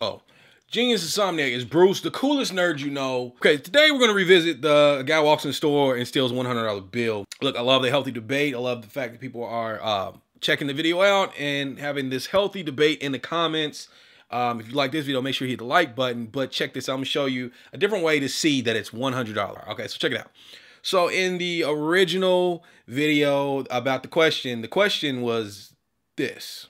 Oh. Genius Insomniac is Bruce, the coolest nerd you know. Okay, today we're gonna revisit the guy walks in the store and steals $100 bill. Look, I love the healthy debate. I love the fact that people are uh, checking the video out and having this healthy debate in the comments. Um, if you like this video, make sure you hit the like button. But check this out. I'm gonna show you a different way to see that it's $100. Okay, so check it out. So in the original video about the question, the question was this.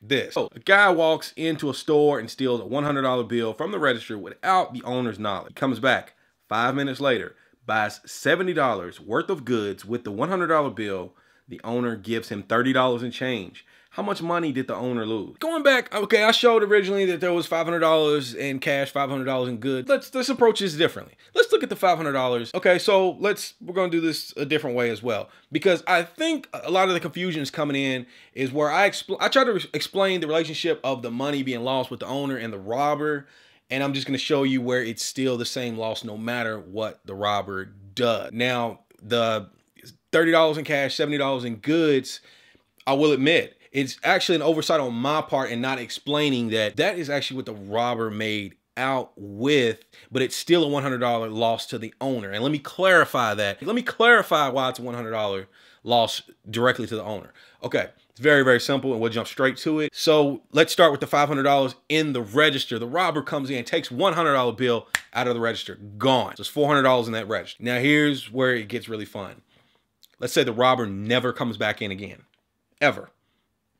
This. So a guy walks into a store and steals a $100 bill from the register without the owner's knowledge. He comes back five minutes later, buys $70 worth of goods with the $100 bill. The owner gives him $30 in change. How much money did the owner lose? Going back, okay, I showed originally that there was $500 in cash, $500 in goods. Let's let's approach this differently. Let's look at the $500. Okay, so let's we're going to do this a different way as well because I think a lot of the confusion is coming in is where I expl I try to explain the relationship of the money being lost with the owner and the robber and I'm just going to show you where it's still the same loss no matter what the robber does. Now, the $30 in cash, $70 in goods, I will admit, it's actually an oversight on my part and not explaining that that is actually what the robber made out with, but it's still a $100 loss to the owner. And let me clarify that. Let me clarify why it's a $100 loss directly to the owner. Okay, it's very, very simple and we'll jump straight to it. So let's start with the $500 in the register. The robber comes in, takes $100 bill out of the register, gone. So it's $400 in that register. Now here's where it gets really fun. Let's say the robber never comes back in again, ever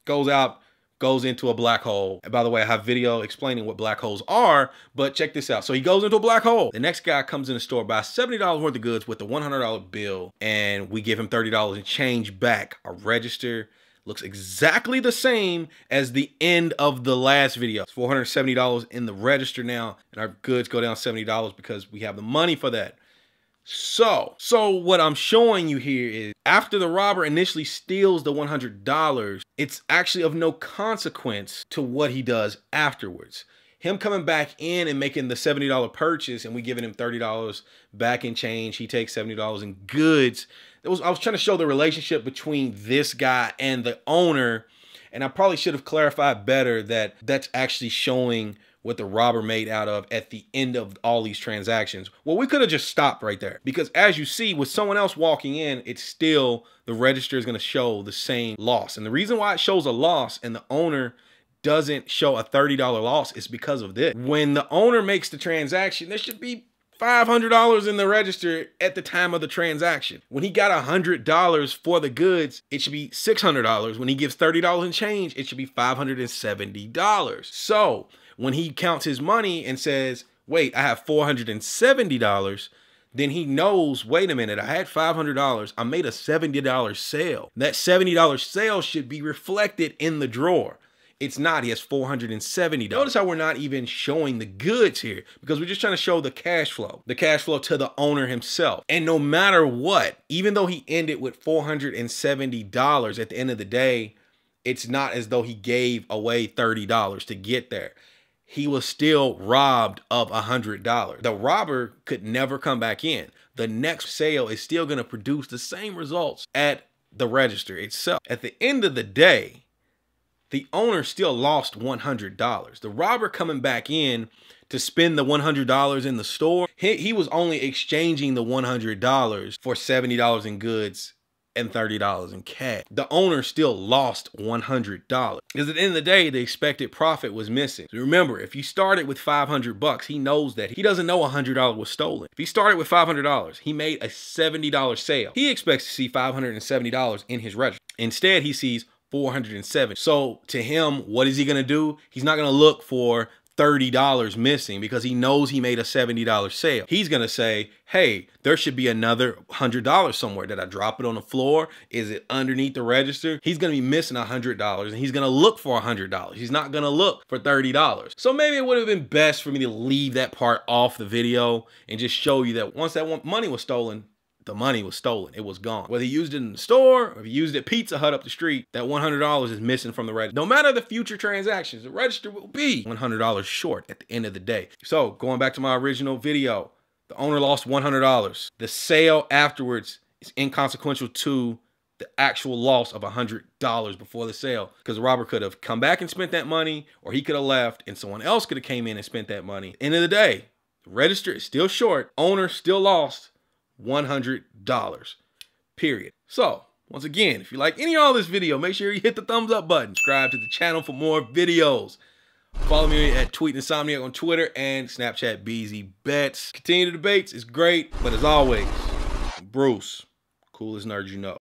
goes out, goes into a black hole. And by the way, I have video explaining what black holes are, but check this out. So he goes into a black hole. The next guy comes in the store, buys $70 worth of goods with a $100 bill, and we give him $30 and change back. Our register looks exactly the same as the end of the last video. It's $470 in the register now, and our goods go down $70 because we have the money for that. So, so what I'm showing you here is after the robber initially steals the $100, it's actually of no consequence to what he does afterwards. Him coming back in and making the $70 purchase and we giving him $30 back in change, he takes $70 in goods. Was I was trying to show the relationship between this guy and the owner and I probably should have clarified better that that's actually showing what the robber made out of at the end of all these transactions. Well, we could have just stopped right there because as you see with someone else walking in, it's still the register is going to show the same loss. And the reason why it shows a loss and the owner doesn't show a $30 loss is because of this. When the owner makes the transaction, there should be $500 in the register at the time of the transaction. When he got $100 for the goods, it should be $600. When he gives $30 in change, it should be $570. So when he counts his money and says, wait, I have $470, then he knows, wait a minute, I had $500. I made a $70 sale. That $70 sale should be reflected in the drawer. It's not. He has $470. Notice how we're not even showing the goods here because we're just trying to show the cash flow, the cash flow to the owner himself. And no matter what, even though he ended with $470 at the end of the day, it's not as though he gave away $30 to get there he was still robbed of a hundred dollars. The robber could never come back in. The next sale is still going to produce the same results at the register itself. At the end of the day, the owner still lost $100. The robber coming back in to spend the $100 in the store, he, he was only exchanging the $100 for $70 in goods and $30 in cash. The owner still lost $100 because at the end of the day, the expected profit was missing. So remember, if you started with 500 bucks, he knows that he doesn't know $100 was stolen. If he started with $500, he made a $70 sale. He expects to see $570 in his register. Instead, he sees 407. So to him, what is he going to do? He's not going to look for $30 missing because he knows he made a $70 sale. He's going to say, hey, there should be another $100 somewhere. Did I drop it on the floor? Is it underneath the register? He's going to be missing $100 and he's going to look for $100. He's not going to look for $30. So maybe it would have been best for me to leave that part off the video and just show you that once that money was stolen, the money was stolen. It was gone. Whether he used it in the store or if he used it Pizza Hut up the street, that $100 is missing from the register. No matter the future transactions, the register will be $100 short at the end of the day. So going back to my original video, the owner lost $100. The sale afterwards is inconsequential to the actual loss of $100 before the sale because the robber could have come back and spent that money or he could have left and someone else could have came in and spent that money. End of the day, the register is still short, owner still lost $100, period. So, once again, if you like any of all this video, make sure you hit the thumbs up button. Subscribe to the channel for more videos. Follow me at Tweet Insomniac on Twitter and Snapchat BZ Bets. Continue the debates, it's great. But as always, Bruce, coolest nerd you know.